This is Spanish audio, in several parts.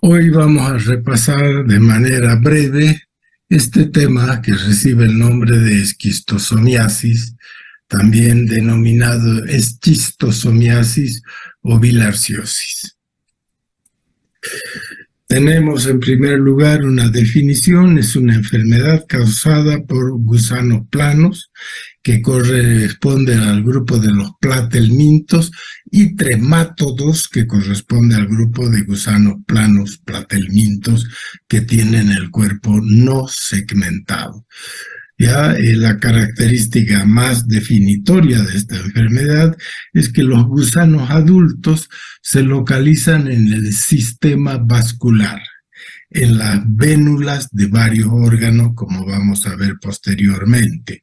Hoy vamos a repasar de manera breve este tema que recibe el nombre de esquistosomiasis, también denominado esquistosomiasis o bilarciosis. Tenemos en primer lugar una definición, es una enfermedad causada por gusanos planos que corresponde al grupo de los platelmintos y tremátodos que corresponde al grupo de gusanos planos platelmintos que tienen el cuerpo no segmentado. Ya eh, la característica más definitoria de esta enfermedad es que los gusanos adultos se localizan en el sistema vascular, en las vénulas de varios órganos, como vamos a ver posteriormente.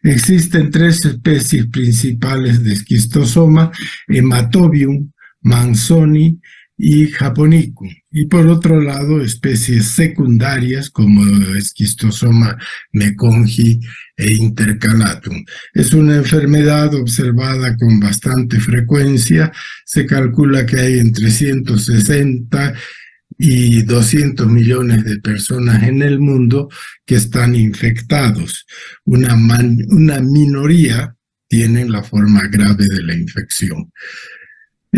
Existen tres especies principales de esquistosoma, hematobium, manzoni y japonicum. Y por otro lado, especies secundarias como esquistosoma mecongi e intercalatum. Es una enfermedad observada con bastante frecuencia. Se calcula que hay entre 160 y 200 millones de personas en el mundo que están infectados. Una, una minoría tienen la forma grave de la infección.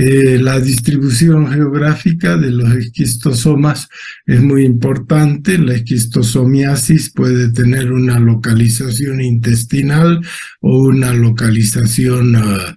Eh, la distribución geográfica de los esquistosomas es muy importante. La esquistosomiasis puede tener una localización intestinal o una localización uh,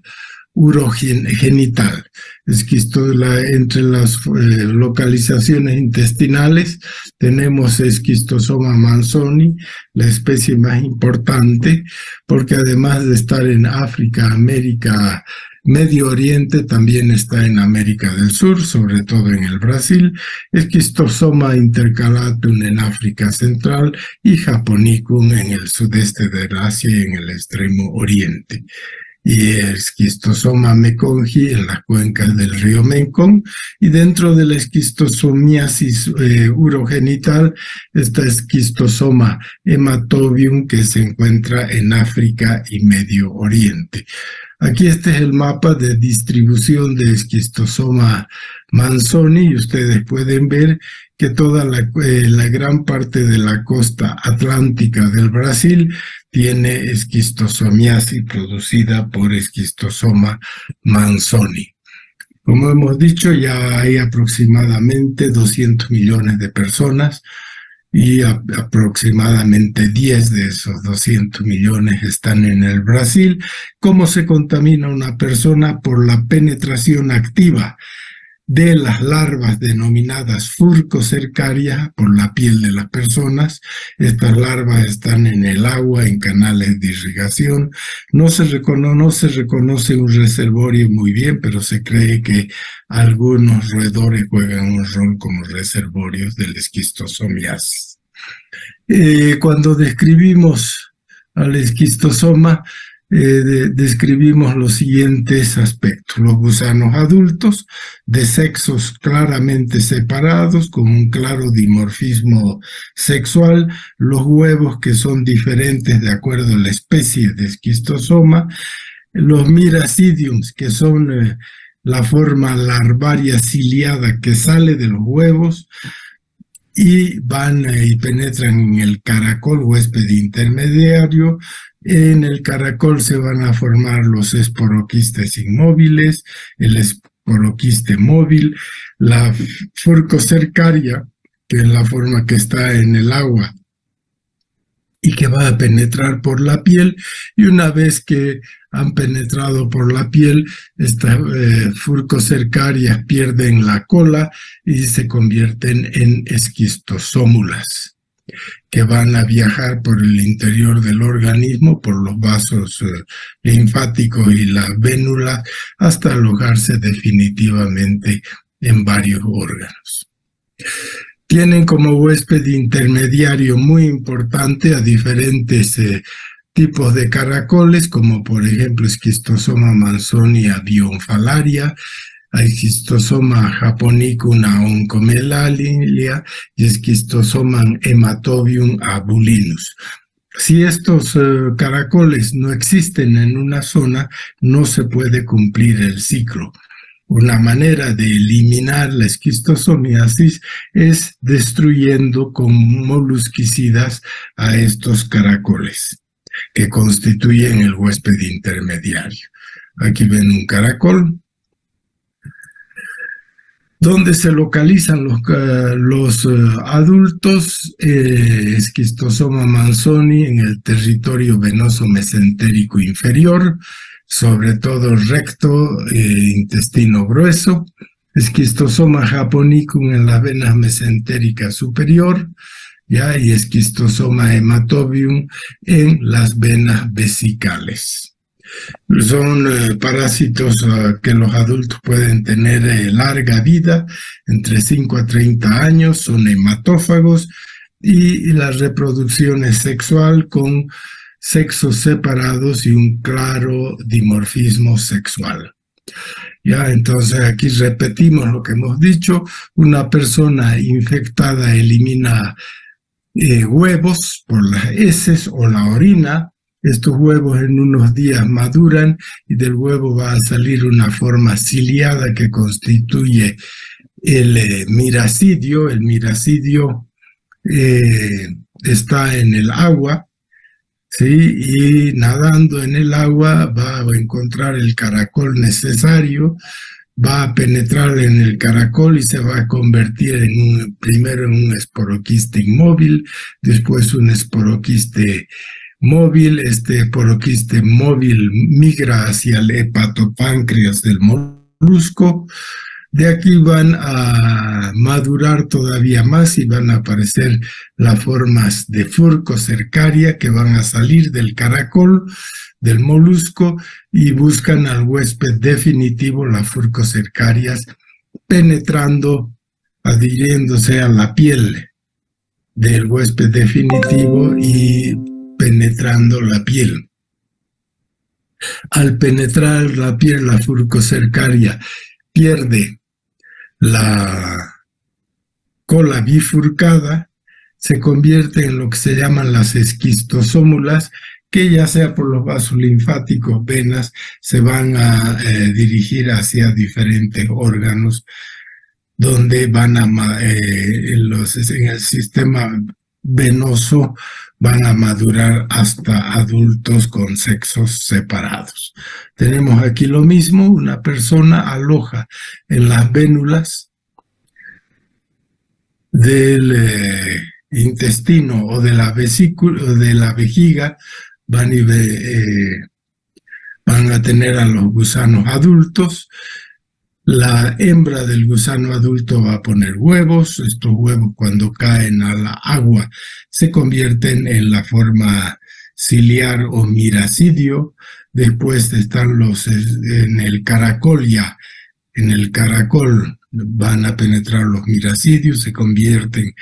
urogenital. entre las eh, localizaciones intestinales tenemos esquistosoma manzoni, la especie más importante, porque además de estar en África, América, Medio Oriente también está en América del Sur, sobre todo en el Brasil, Esquistosoma intercalatum en África Central y Japonicum en el sudeste de Asia y en el extremo oriente. Y esquistosoma mecongi en las cuencas del río Mekong. Y dentro de la esquistosomiasis eh, urogenital está esquistosoma hematobium que se encuentra en África y Medio Oriente. Aquí este es el mapa de distribución de esquistosoma manzoni y ustedes pueden ver que toda la, eh, la, gran parte de la costa atlántica del Brasil tiene esquistosomiasis producida por esquistosoma manzoni. Como hemos dicho, ya hay aproximadamente 200 millones de personas y aproximadamente 10 de esos 200 millones están en el Brasil. ¿Cómo se contamina una persona por la penetración activa de las larvas denominadas furcocercarias por la piel de las personas. Estas larvas están en el agua, en canales de irrigación. No se, reconoce, no se reconoce un reservorio muy bien, pero se cree que algunos roedores juegan un rol como reservorios del esquistosomiasis. Eh, cuando describimos al esquistosoma, eh, describimos los siguientes aspectos. Los gusanos adultos de sexos claramente separados, con un claro dimorfismo sexual, los huevos que son diferentes de acuerdo a la especie de esquistosoma, los miracidiums, que son eh, la forma larvaria ciliada que sale de los huevos, y van eh, y penetran en el caracol huésped intermediario, en el caracol se van a formar los esporoquistes inmóviles, el esporoquiste móvil, la furcocercaria, que es la forma que está en el agua y que va a penetrar por la piel, y una vez que han penetrado por la piel, estas eh, furcocercarias pierden la cola y se convierten en esquistosómulas que van a viajar por el interior del organismo, por los vasos eh, linfáticos y la vénula, hasta alojarse definitivamente en varios órganos. Tienen como huésped intermediario muy importante a diferentes eh, tipos de caracoles, como por ejemplo esquistosoma manzonia bionfalaria, Esquistosoma japonicum oncomelalia y Esquistosoma hematobium abulinus. Si estos eh, caracoles no existen en una zona, no se puede cumplir el ciclo. Una manera de eliminar la esquistosomiasis es destruyendo con molusquicidas a estos caracoles que constituyen el huésped intermediario. Aquí ven un caracol, donde se localizan los, eh, los eh, adultos, eh, esquistosoma manzoni en el territorio venoso mesentérico inferior, sobre todo recto e intestino grueso, esquistosoma japonicum en la vena mesentérica superior, ¿ya? y esquistosoma hematobium en las venas vesicales. Son eh, parásitos eh, que los adultos pueden tener eh, larga vida, entre 5 a 30 años, son hematófagos y, la reproducción es sexual con sexos separados y un claro dimorfismo sexual. Ya, entonces aquí repetimos lo que hemos dicho, una persona infectada elimina huevos por las heces o la orina, estos huevos en unos días maduran y del huevo va a salir una forma ciliada que constituye el eh, miracidio. El miracidio eh, está en el agua, ¿sí? y nadando en el agua va a encontrar el caracol necesario, va a penetrar en el caracol y se va a convertir en un, primero en un esporoquiste inmóvil, después un esporoquiste móvil, este poroquiste móvil migra hacia el hepatopáncreas del molusco. De aquí van a madurar todavía más y van a aparecer las formas de furco cercaria que van a salir del caracol, del molusco, y buscan al huésped definitivo, las furcocercarias, penetrando, adhiriéndose a la piel del huésped definitivo y penetrando la piel. Al penetrar la piel, la furcocercaria pierde la cola bifurcada, se convierte en lo que se llaman las esquistosómulas, que ya sea por los vasos linfáticos, venas, se van a eh, dirigir hacia diferentes órganos, donde van a, eh, los, en el sistema venoso van a madurar hasta adultos con sexos separados. Tenemos aquí lo mismo, una persona aloja en las vénulas del eh, intestino o de la vesícula de la vejiga eh, van a tener a los gusanos adultos la hembra del gusano adulto va a poner huevos. Estos huevos cuando caen a la agua se convierten en la forma ciliar o miracidio. Después están los en el caracol ya. En el caracol van a penetrar los miracidios, se convierten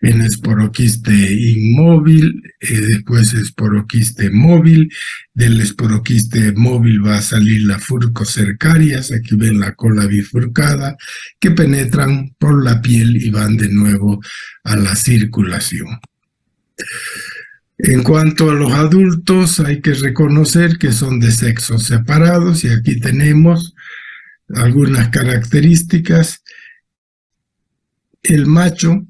en esporoquiste inmóvil, eh, después esporoquiste móvil, del esporoquiste móvil va a salir la furcocercarias, aquí ven la cola bifurcada, que penetran por la piel y van de nuevo a la circulación. En cuanto a los adultos, hay que reconocer que son de sexos separados y aquí tenemos algunas características. El macho,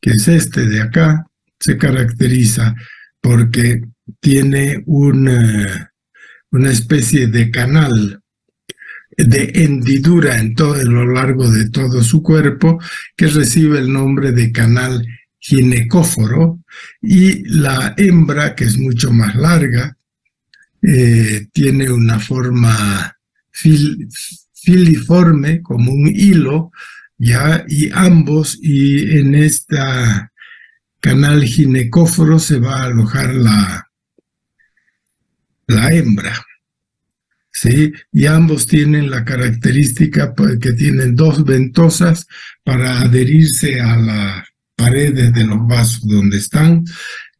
que es este de acá, se caracteriza porque tiene una, una especie de canal de hendidura en todo lo largo de todo su cuerpo que recibe el nombre de canal ginecóforo y la hembra que es mucho más larga eh, tiene una forma filiforme como un hilo, ya, y ambos, y en esta canal ginecóforo se va a alojar la, la hembra. ¿Sí? Y ambos tienen la característica pues, que tienen dos ventosas para adherirse a las paredes de los vasos donde están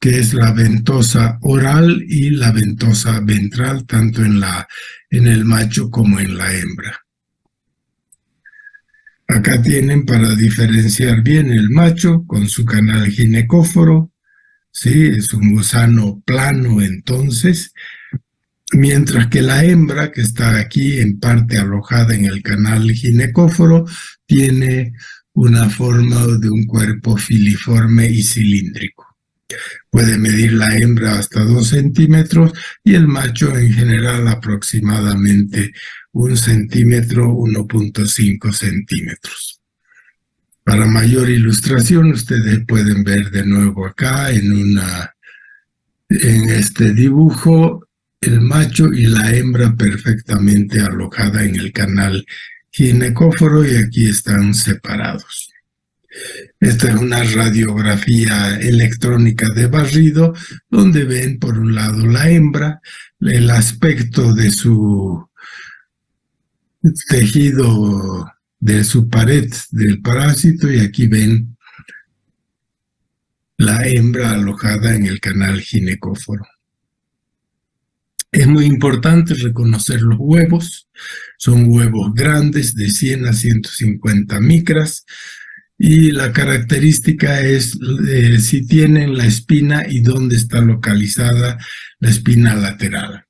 que es la ventosa oral y la ventosa ventral, tanto en, la, en el macho como en la hembra. Acá tienen para diferenciar bien el macho con su canal ginecóforo, ¿sí? es un gusano plano entonces, mientras que la hembra, que está aquí en parte alojada en el canal ginecóforo, tiene una forma de un cuerpo filiforme y cilíndrico. Puede medir la hembra hasta 2 centímetros y el macho en general aproximadamente un centímetro, 1.5 centímetros. Para mayor ilustración, ustedes pueden ver de nuevo acá en, en este dibujo el macho y la hembra perfectamente alojada en el canal ginecóforo y aquí están separados. Esta es una radiografía electrónica de barrido donde ven por un lado la hembra, el aspecto de su tejido de su pared del parásito y aquí ven la hembra alojada en el canal ginecóforo. Es muy importante reconocer los huevos. Son huevos grandes de 100 a 150 micras y la característica es eh, si tienen la espina y dónde está localizada la espina lateral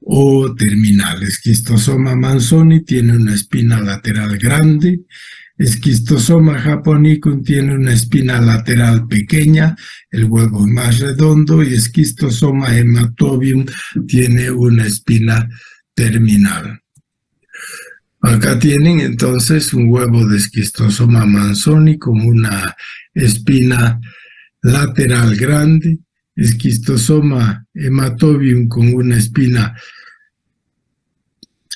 o terminal. Esquistosoma manzoni tiene una espina lateral grande, Esquistosoma japonicum tiene una espina lateral pequeña, el huevo es más redondo, y Esquistosoma hematobium tiene una espina terminal. Acá tienen entonces un huevo de esquistosoma manzoni con una espina lateral grande, esquistosoma hematobium con una espina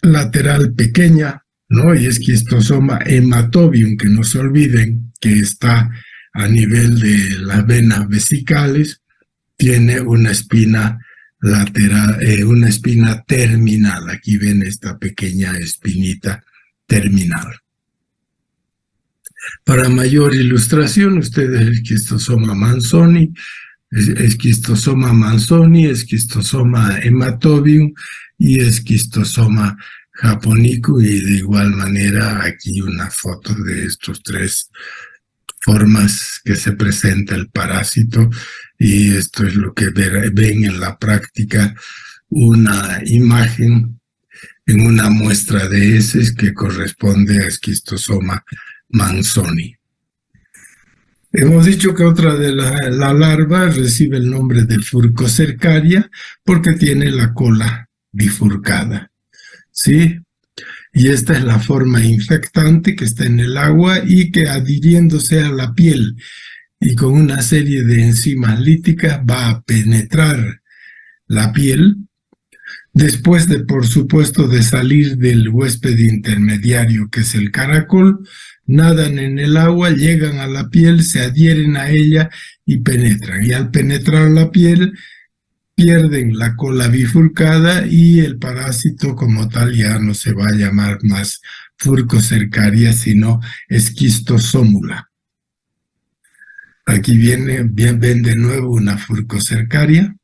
lateral pequeña, ¿no? Y esquistosoma hematobium, que no se olviden que está a nivel de las venas vesicales, tiene una espina lateral, eh, una espina terminal. Aquí ven esta pequeña espinita terminal. Para mayor ilustración, ustedes esquistosoma manzoni, esquistosoma manzoni, esquistosoma hematobium y esquistosoma japonico y de igual manera aquí una foto de estos tres formas que se presenta el parásito y esto es lo que ven en la práctica una imagen en una muestra de heces que corresponde a esquistosoma manzoni. Hemos dicho que otra de la, la larva recibe el nombre de furcocercaria porque tiene la cola bifurcada. ¿Sí? Y esta es la forma infectante que está en el agua y que adhiriéndose a la piel y con una serie de enzimas líticas va a penetrar la piel después de, por supuesto, de salir del huésped intermediario que es el caracol, nadan en el agua, llegan a la piel, se adhieren a ella y penetran. Y al penetrar la piel, pierden la cola bifurcada y el parásito como tal ya no se va a llamar más furcocercaria, sino esquistosómula. Aquí viene, bien, ven de nuevo una furcocercaria.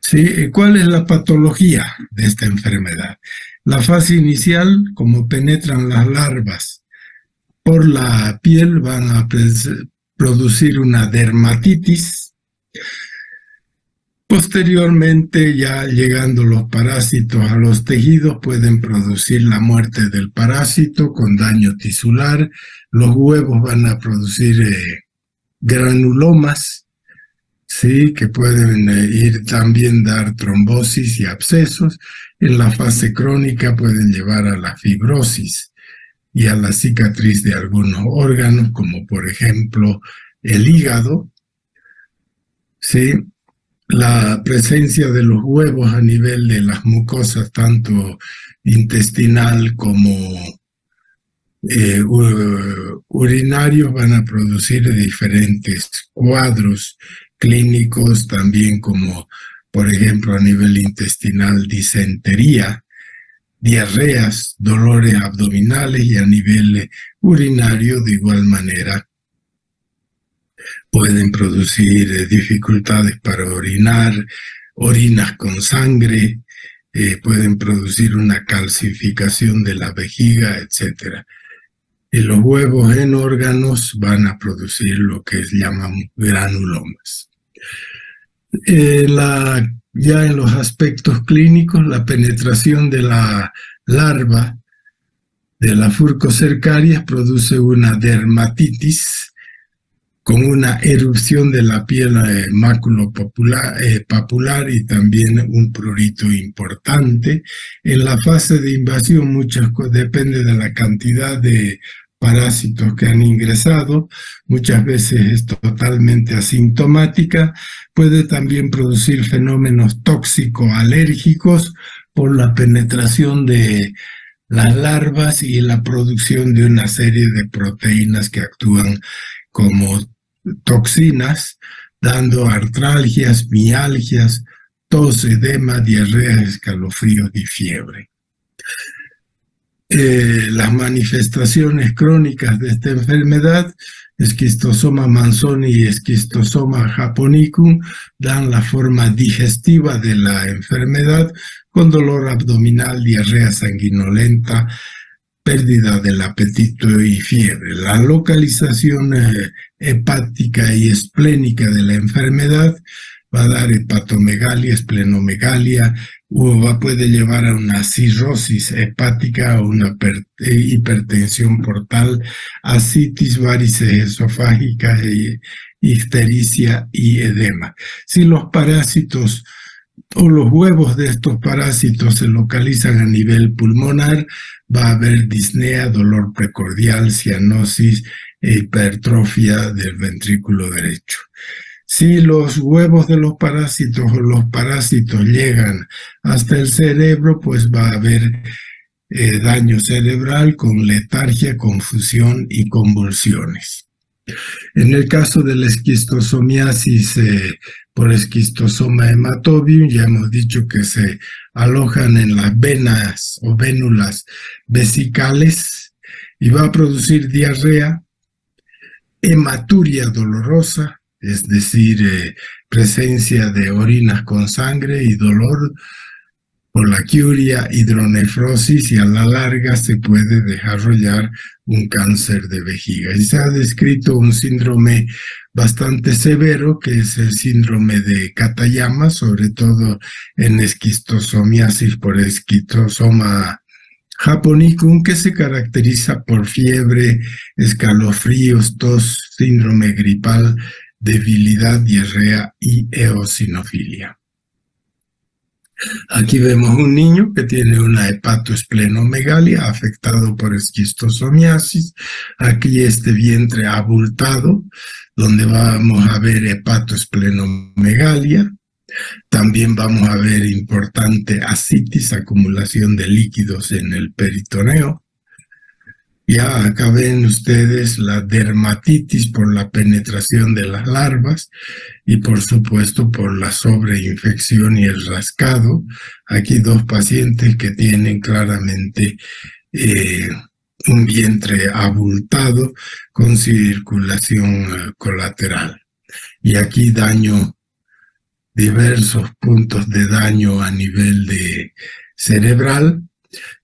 ¿Sí? ¿Cuál es la patología de esta enfermedad? La fase inicial, como penetran las larvas por la piel, van a producir una dermatitis, Posteriormente, ya llegando los parásitos a los tejidos, pueden producir la muerte del parásito con daño tisular. Los huevos van a producir eh, granulomas, ¿sí? que pueden eh, ir también dar trombosis y abscesos. En la fase crónica pueden llevar a la fibrosis y a la cicatriz de algunos órganos, como por ejemplo el hígado. ¿sí? La presencia de los huevos a nivel de las mucosas, tanto intestinal como eh, urinarios, van a producir diferentes cuadros clínicos, también como, por ejemplo, a nivel intestinal, disentería, diarreas, dolores abdominales y a nivel urinario de igual manera pueden producir eh, dificultades para orinar, orinas con sangre, eh, pueden producir una calcificación de la vejiga, etc. Y los huevos en órganos van a producir lo que llamamos granulomas. Eh, Ya en los aspectos clínicos, la penetración de la larva de la furcocercaria produce una dermatitis con una erupción de la piel eh, papular y también un prurito importante. En la fase de invasión, muchas depende de la cantidad de parásitos que han ingresado, muchas veces es totalmente asintomática, puede también producir fenómenos tóxico-alérgicos por la penetración de las larvas y la producción de una serie de proteínas que actúan como toxinas, dando artralgias, mialgias, tos, edema, diarrea, escalofríos y fiebre. Eh, las manifestaciones crónicas de esta enfermedad, esquistosoma manzoni y esquistosoma japonicum, dan la forma digestiva de la enfermedad con dolor abdominal, diarrea sanguinolenta, pérdida del apetito y fiebre. La localización eh, hepática y esplénica de la enfermedad va a dar hepatomegalia, esplenomegalia, o va, puede llevar a una cirrosis hepática o una hipertensión portal, asitis, varices esofágicas, ictericia y edema. Si los parásitos o los huevos de estos parásitos se localizan a nivel pulmonar, va a haber disnea, dolor precordial, cianosis e hipertrofia del ventrículo derecho. Si los huevos de los parásitos o los parásitos llegan hasta el cerebro, pues va a haber eh, daño cerebral con letargia, confusión y convulsiones. En el caso de la esquistosomiasis por esquistosoma hematobium, ya hemos dicho que se alojan en las venas o vénulas vesicales y va a producir diarrea, hematuria dolorosa, es decir, eh, presencia de orinas con sangre y dolor por la curia, hidronefrosis y a la larga se puede desarrollar un cáncer de vejiga. Y se ha descrito un síndrome bastante severo, que es el síndrome de Katayama, sobre todo en esquistosomiasis por esquistosoma japonicum, que se caracteriza por fiebre, escalofríos, tos, síndrome gripal, debilidad, diarrea y eosinofilia. Aquí vemos un niño que tiene una hepatoesplenomegalia afectado por esquistosomiasis. Aquí este vientre abultado, donde vamos a ver hepatoesplenomegalia. También vamos a ver importante asitis, acumulación de líquidos en el peritoneo. Ya acá ven ustedes la dermatitis por la penetración de las larvas y por supuesto por la sobreinfección y el rascado. Aquí dos pacientes que tienen claramente eh, un vientre abultado con circulación eh, colateral. Y aquí daño, diversos puntos de daño a nivel de cerebral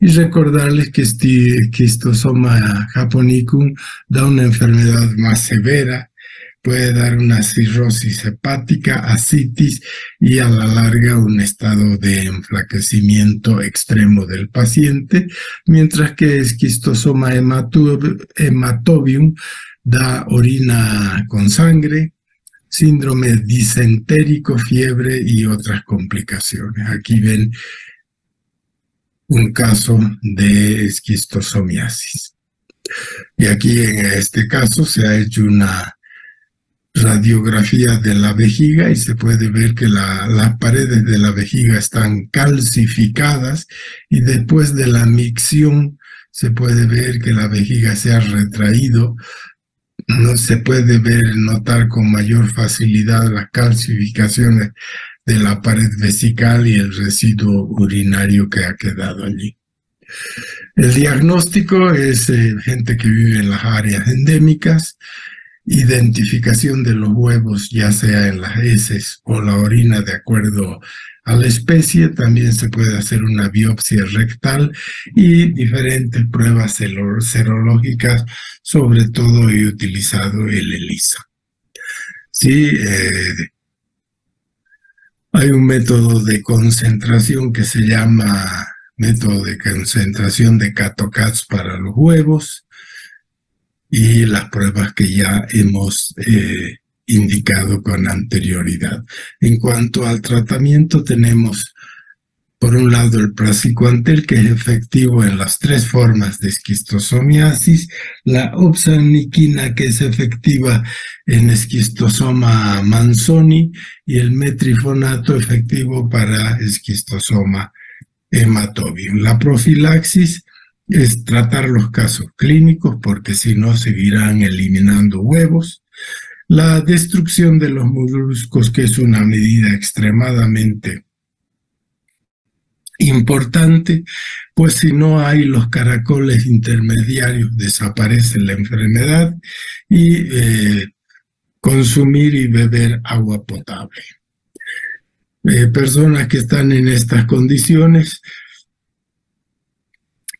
y recordarles que este Schistosoma japonicum da una enfermedad más severa, puede dar una cirrosis hepática, asitis y a la larga un estado de enflaquecimiento extremo del paciente, mientras que esquistosoma hematobium da orina con sangre, síndrome disentérico, fiebre y otras complicaciones. Aquí ven un caso de esquistosomiasis. Y aquí en este caso se ha hecho una radiografía de la vejiga y se puede ver que las paredes de la vejiga están calcificadas y después de la micción se puede ver que la vejiga se ha retraído. No se puede ver, notar con mayor facilidad las calcificaciones de la pared vesical y el residuo urinario que ha quedado allí. El diagnóstico es eh, gente que vive en las áreas endémicas, identificación de los huevos, ya sea en las heces o la orina de acuerdo a la especie, también se puede hacer una biopsia rectal y diferentes pruebas serológicas, sobre todo he utilizado el ELISA. Sí, eh, Hay un método de concentración que se llama método de concentración de catocats para los huevos y las pruebas que ya hemos eh, indicado con anterioridad. En cuanto al tratamiento, tenemos por un lado el praziquantel, que es efectivo en las tres formas de esquistosomiasis, la opsaniquina, que es efectiva en esquistosoma manzoni, y el metrifonato efectivo para esquistosoma hematobium. La profilaxis es tratar los casos clínicos porque si no seguirán eliminando huevos. La destrucción de los moluscos, que es una medida extremadamente importante, pues si no hay los caracoles intermediarios desaparece la enfermedad y eh, consumir y beber agua potable. Eh, personas que están en estas condiciones,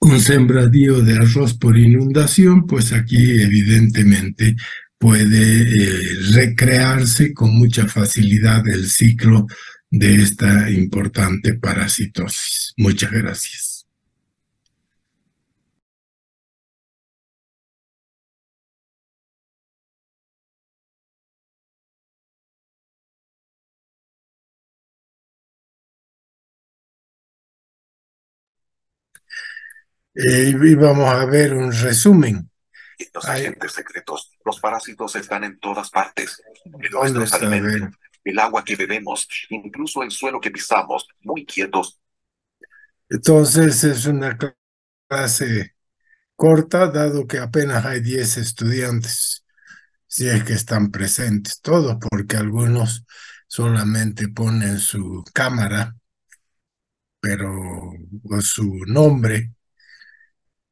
un sembradío de arroz por inundación, pues aquí evidentemente puede eh, recrearse con mucha facilidad el ciclo de esta importante parasitosis. Muchas gracias. Eh, y vamos a ver un resumen. Los agentes secretos, los parásitos están en todas partes. Nuestros alimentos, el agua que bebemos, incluso el suelo que pisamos, muy quietos. Entonces es una clase corta, dado que apenas hay 10 estudiantes, si es que están presentes, todos, porque algunos solamente ponen su cámara, pero con su nombre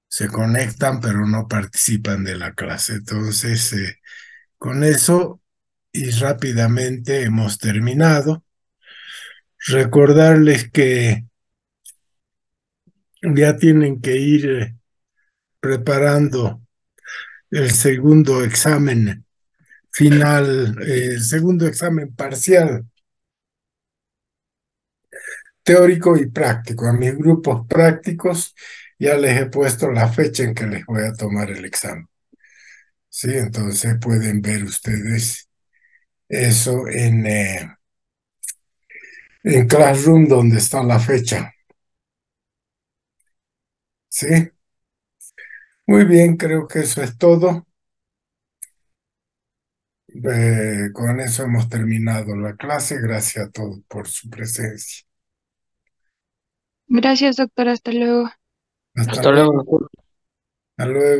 se conectan, pero no participan de la clase. Entonces, eh, con eso y rápidamente hemos terminado. Recordarles que ya tienen que ir eh, preparando el segundo examen final, el segundo examen parcial teórico y práctico. A mis grupos prácticos ya les he puesto la fecha en que les voy a tomar el examen. Sí, entonces pueden ver ustedes eso en, eh, en Classroom donde está la fecha. ¿Sí? Muy bien, creo que eso es todo. Eh, con eso hemos terminado la clase. Gracias a todos por su presencia. Gracias, doctor. Hasta luego. Hasta, luego. Hasta luego.